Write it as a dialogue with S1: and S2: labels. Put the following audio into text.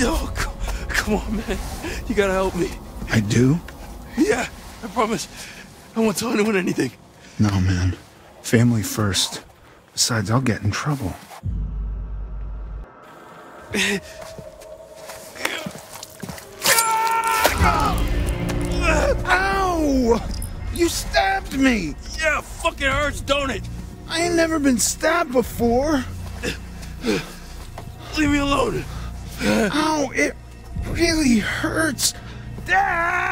S1: Yo, come, come on, man. You gotta help me.
S2: I do?
S1: Yeah, I promise. I won't tell anyone anything.
S2: No, man. Family first. Besides, I'll get in trouble. Ow! You stabbed me!
S1: Yeah, fucking hurts, don't it?
S2: I ain't never been stabbed before.
S1: Leave me alone.
S2: Ow, it really hurts. Dad!